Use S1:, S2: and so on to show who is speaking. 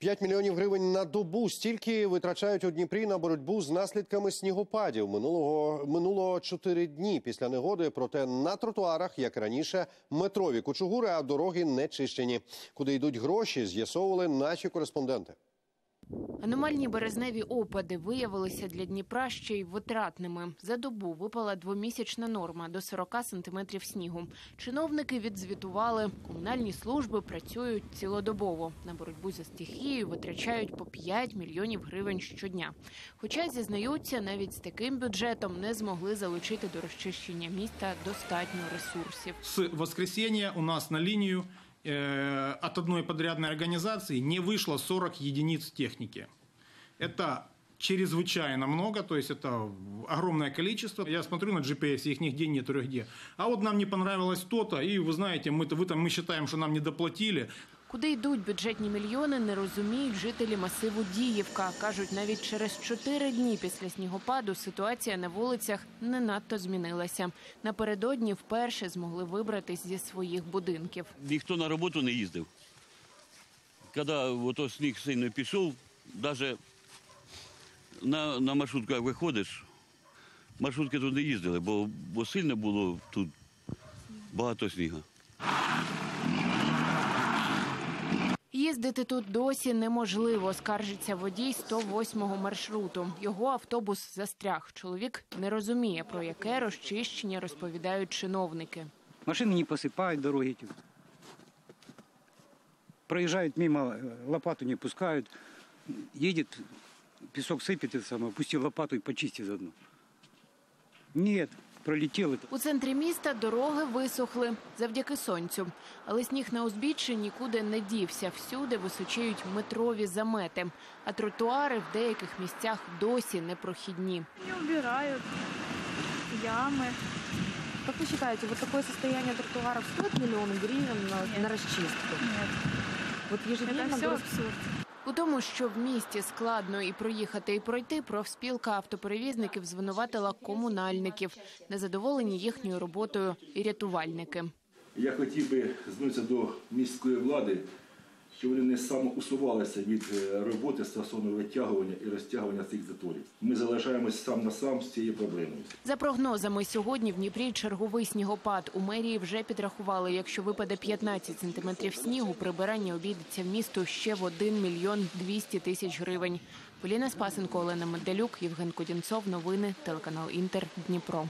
S1: 5 мільйонів гривень на добу. Стільки витрачають у Дніпрі на боротьбу з наслідками снігопадів. Минулого минуло 4 дні після негоди. Проте на тротуарах, як раніше, метрові кучугури, а дороги не чищені. Куди йдуть гроші, з'ясовували наші кореспонденти.
S2: Аномальні березневі опади виявилися для Дніпра ще й витратними. За добу випала двомісячна норма до 40 сантиметрів снігу. Чиновники відзвітували, комунальні служби працюють цілодобово. На боротьбу зі стихією витрачають по 5 мільйонів гривень щодня. Хоча зізнаються, навіть з таким бюджетом не змогли залучити до розчищення міста достатньо ресурсів.
S3: С воскресенья у нас на линию э, от одной подрядной организации не вышло 40 единиц техники. Это чрезвычайно много, то есть это огромное количество. Я смотрю на GPS, их нигде нет, где. А вот нам не понравилось то-то, и вы знаете, мы, вы там, мы считаем, что нам не доплатили.
S2: Куди йдуть бюджетні мільйони, не розуміють жителі масиву Діївка. Кажуть, навіть через чотири дні після снігопаду ситуація на вулицях не надто змінилася. Напередодні вперше змогли вибратись зі своїх будинків.
S4: ніхто на роботу не їздив. Коли сніг сильно пішов, навіть на, на маршрутку як виходиш, маршрутки тут не їздили, бо, бо сильно було тут багато снігу.
S2: Їздити тут досі неможливо, скаржиться водій 108-го маршруту. Його автобус застряг. Чоловік не розуміє, про яке розчищення розповідають чиновники.
S5: Машины не посыпают дороги. эти. Проезжают мимо, э, лопату не пускают. Едет, песок сыпет, это самое, пусти лопату и почисти заодно. Нет, пролетел это.
S2: У центрі міста дороги висохли завдяки сонцю, але сніг на узбіччі нікуди не дівся. Всюди височіють метрові замети, а тротуари в деяких місцях досі непрохідні.
S6: Не убирают ямы.
S7: Как вы считаете, вот такое состояние тротуаров стоит миллион гривен на, на расчистку?
S6: Нет,
S7: Вот ежедневно
S6: это все
S7: город-
S6: абсурд.
S2: У тому, що в місті складно і проїхати, і пройти, профспілка автоперевізників звинуватила комунальників, незадоволені їхньою роботою і рятувальники.
S8: Я хотів би звернутися до міської влади, щоб вони не самоусувалися від е, роботи стосовно витягування і розтягування цих заторів. Ми залишаємось сам на сам з цією проблемою.
S2: За прогнозами, сьогодні в Дніпрі черговий снігопад. У мерії вже підрахували, якщо випаде 15 сантиметрів снігу, прибирання обійдеться в місту ще в 1 мільйон 200 тисяч гривень. Поліна Спасенко, Олена Медалюк, Євген Кодінцов. Новини, телеканал Інтер, Дніпро.